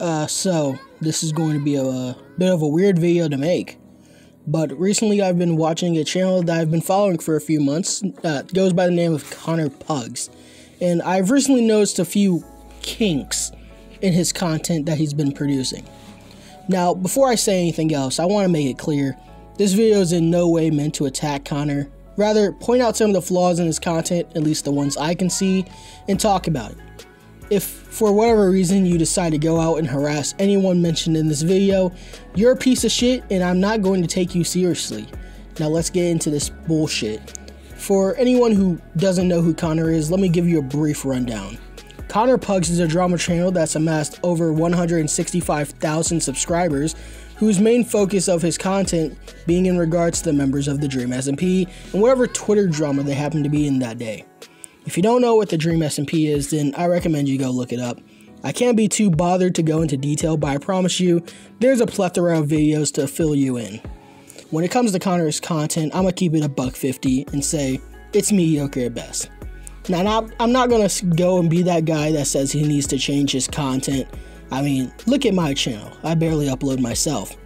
Uh, so this is going to be a, a, bit of a weird video to make. But recently I've been watching a channel that I've been following for a few months. Uh, goes by the name of Connor Pugs. And I've recently noticed a few kinks in his content that he's been producing. Now, before I say anything else, I want to make it clear this video is in no way meant to attack Connor. Rather, point out some of the flaws in his content, at least the ones I can see, and talk about it. If for whatever reason you decide to go out and harass anyone mentioned in this video, you're a piece of shit and I'm not going to take you seriously. Now let's get into this bullshit. For anyone who doesn't know who Connor is, let me give you a brief rundown. Connor Pugs is a drama channel that's amassed over 165,000 subscribers, whose main focus of his content being in regards to the members of the Dream SMP and whatever Twitter drama they happen to be in that day. If you don't know what the Dream SMP is, then I recommend you go look it up. I can't be too bothered to go into detail, but I promise you, there's a plethora of videos to fill you in. When it comes to Connor's content, I'm gonna keep it a buck 50 and say it's mediocre at best. Now, I'm not gonna go and be that guy that says he needs to change his content. I mean, look at my channel. I barely upload myself.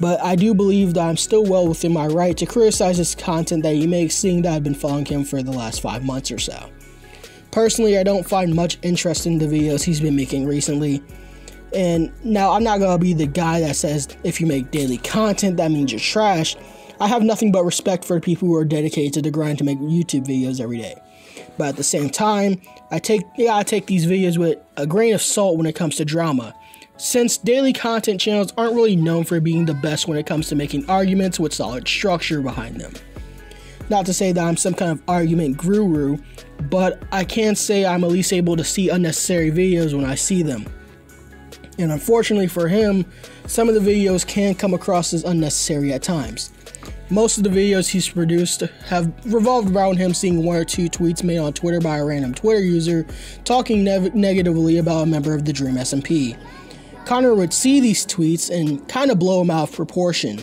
But I do believe that I'm still well within my right to criticize his content that he makes, seeing that I've been following him for the last five months or so. Personally, I don't find much interest in the videos he's been making recently. And now I'm not gonna be the guy that says if you make daily content, that means you're trash. I have nothing but respect for people who are dedicated to the grind to make YouTube videos every day. But at the same time, I take yeah, I take these videos with a grain of salt when it comes to drama. Since daily content channels aren't really known for being the best when it comes to making arguments with solid structure behind them. Not to say that I'm some kind of argument guru, but I can say I'm at least able to see unnecessary videos when I see them. And unfortunately for him, some of the videos can come across as unnecessary at times. Most of the videos he's produced have revolved around him seeing one or two tweets made on Twitter by a random Twitter user talking ne negatively about a member of the Dream SMP. Connor would see these tweets and kind of blow them out of proportion.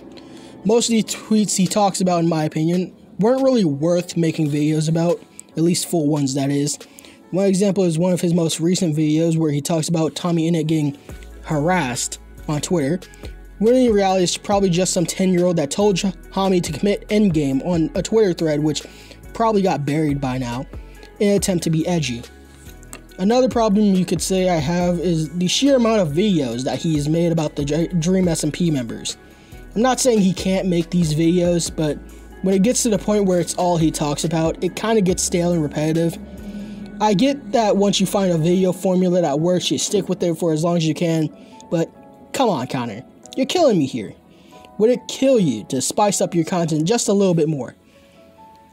Most of the tweets he talks about, in my opinion, weren't really worth making videos about, at least full ones, that is. One example is one of his most recent videos where he talks about TommyInnit getting harassed on Twitter, when in reality it's probably just some 10 year old that told Tommy to commit endgame on a Twitter thread, which probably got buried by now, in an attempt to be edgy. Another problem you could say I have is the sheer amount of videos that he has made about the Dream SMP members. I'm not saying he can't make these videos, but when it gets to the point where it's all he talks about, it kind of gets stale and repetitive. I get that once you find a video formula that works, you stick with it for as long as you can, but come on, Connor. You're killing me here. Would it kill you to spice up your content just a little bit more?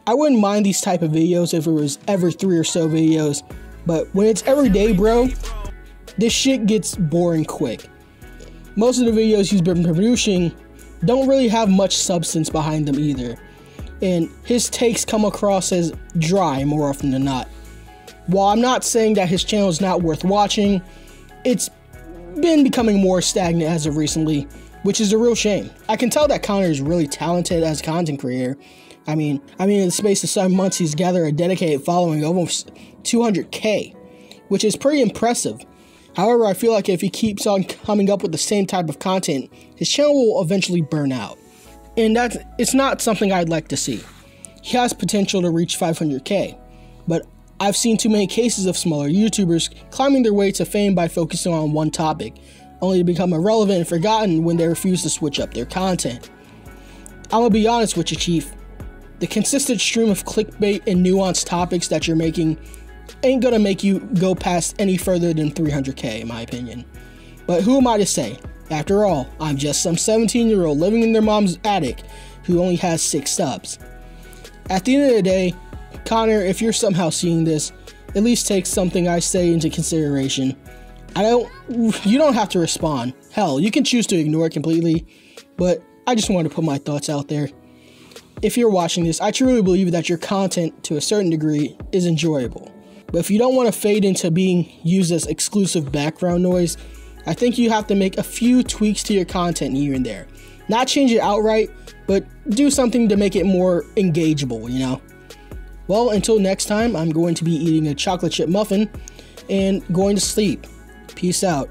I wouldn't mind these type of videos if it was every three or so videos, but when it's every day, bro, this shit gets boring quick. Most of the videos he's been producing don't really have much substance behind them either and his takes come across as dry more often than not. While I'm not saying that his channel is not worth watching, it's been becoming more stagnant as of recently, which is a real shame. I can tell that Connor is really talented as a content creator. I mean, I mean, in the space of seven months, he's gathered a dedicated following of almost 200k, which is pretty impressive. However, I feel like if he keeps on coming up with the same type of content, his channel will eventually burn out and that's it's not something I'd like to see. He has potential to reach 500k, but I've seen too many cases of smaller YouTubers climbing their way to fame by focusing on one topic, only to become irrelevant and forgotten when they refuse to switch up their content. I'm gonna be honest with you, Chief. The consistent stream of clickbait and nuanced topics that you're making ain't gonna make you go past any further than 300k, in my opinion. But who am I to say? After all, I'm just some 17 year old living in their mom's attic who only has six subs. At the end of the day, Connor, if you're somehow seeing this, at least take something I say into consideration. I don't, you don't have to respond. Hell, you can choose to ignore it completely, but I just wanted to put my thoughts out there. If you're watching this, I truly believe that your content, to a certain degree, is enjoyable. But if you don't want to fade into being used as exclusive background noise, I think you have to make a few tweaks to your content here and there. Not change it outright, but do something to make it more engageable, you know? Well, until next time, I'm going to be eating a chocolate chip muffin and going to sleep. Peace out.